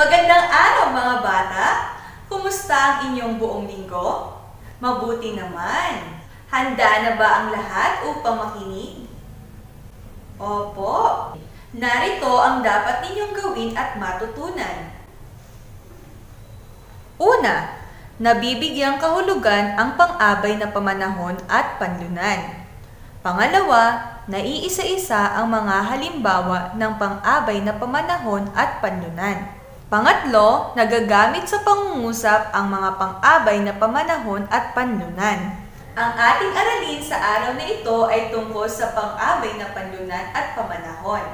Magandang araw mga bata! Kumusta ang inyong buong linggo? Mabuti naman! Handa na ba ang lahat upang makinig? Opo! Narito ang dapat ninyong gawin at matutunan. Una, nabibigyang kahulugan ang pang-abay na pamanahon at panlunan. Pangalawa, naiisa-isa ang mga halimbawa ng pang-abay na pamanahon at panlunan. Pangatlo, nagagamit sa pangungusap ang mga pang-abay na pamanahon at panlunan. Ang ating aralin sa araw na ito ay tungkol sa pang-abay na panlunan at pamanahon.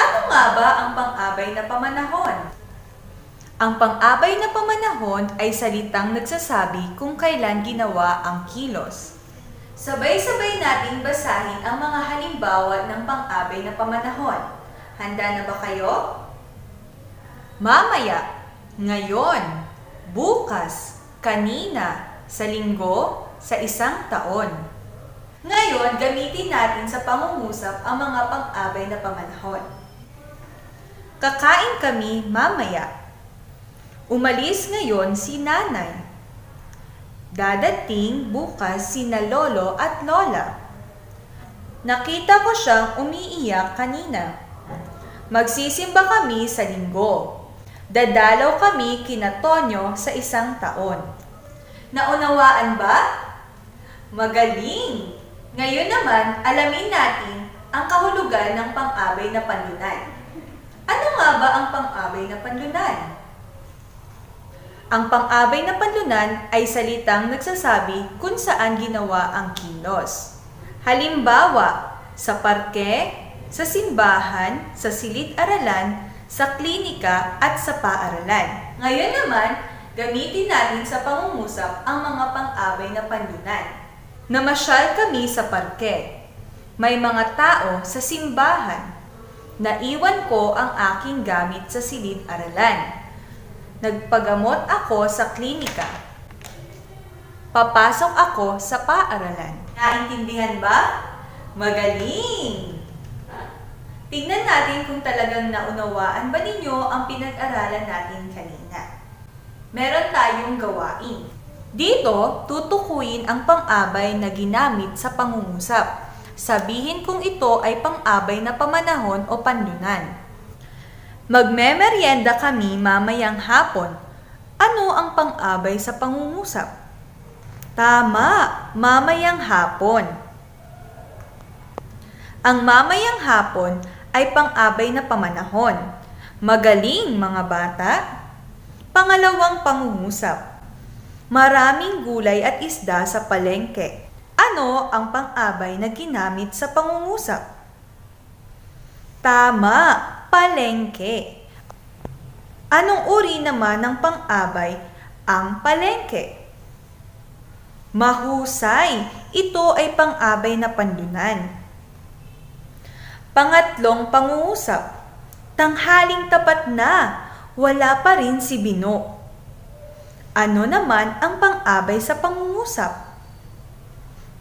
Ano nga ba ang pang-abay na pamanahon? Ang pang-abay na pamanahon ay salitang nagsasabi kung kailan ginawa ang kilos. Sabay-sabay nating basahin ang mga halimbawa ng pang-abay na pamanahon. Handa na ba kayo? Mamaya, ngayon, bukas, kanina, sa linggo, sa isang taon. Ngayon, gamitin natin sa pangungusap ang mga pang-abay na pamanahon. Kakain kami mamaya. Umalis ngayon si nanay. Dadating bukas sina lolo at lola. Nakita ko siyang umiiyak kanina. Magsisimba kami sa linggo. Dadalaw kami kina Tonyo sa isang taon. Naunawaan ba? Magaling! Ngayon naman, alamin natin ang kahulugan ng pang-abay na panlunan. Ano nga ba ang pang-abay na panlunan? Ang pang-abay na panlunan ay salitang nagsasabi kung saan ginawa ang kilos. Halimbawa, sa parke, sa simbahan, sa silid-aralan, sa klinika at sa paaralan. Ngayon naman, gamitin natin sa pangungusap ang mga pang-abay na panlunan. Namasyal kami sa parke. May mga tao sa simbahan. Naiwan ko ang aking gamit sa silid-aralan. Nagpagamot ako sa klinika. Papasok ako sa paaralan. Naintindihan ba? Magaling! Tignan natin kung talagang naunawaan ba ninyo ang pinag-aralan natin kanina. Meron tayong gawain. Dito, tutukuyin ang pang-abay na ginamit sa pangungusap. Sabihin kung ito ay pang-abay na pamanahon o panlunan. Magmemeryenda kami mamayang hapon. Ano ang pang-abay sa pangungusap? Tama, mamayang hapon. Ang mamayang hapon ay pang-abay na pamanahon. Magaling mga bata. Pangalawang pangungusap. Maraming gulay at isda sa palengke. Ano ang pang-abay na ginamit sa pangungusap? Tama, palengke. Anong uri naman ng pang-abay ang palengke? Mahusay, ito ay pang-abay na panlunan. Pangatlong pangungusap. Tanghaling tapat na, wala pa rin si Bino. Ano naman ang pang-abay sa pangungusap?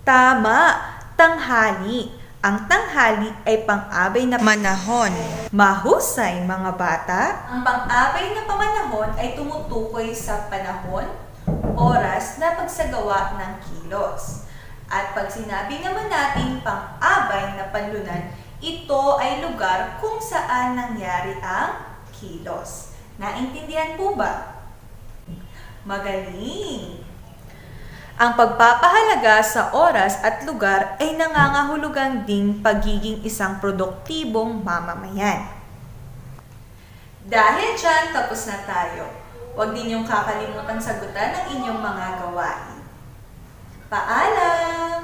Tama, tanghali. Ang tanghali ay pang-abay na manahon. Mahusay mga bata. Ang pang-abay na pamanahon ay tumutukoy sa panahon, oras na pagsagawa ng kilos. At pag sinabi naman natin pang-abay na panlunan, ito ay lugar kung saan nangyari ang kilos. Naintindihan po ba? Magaling! Ang pagpapahalaga sa oras at lugar ay nangangahulugan ding pagiging isang produktibong mamamayan. Dahil dyan, tapos na tayo. Huwag din yung kakalimutan sagutan ng inyong mga gawain. Paalam!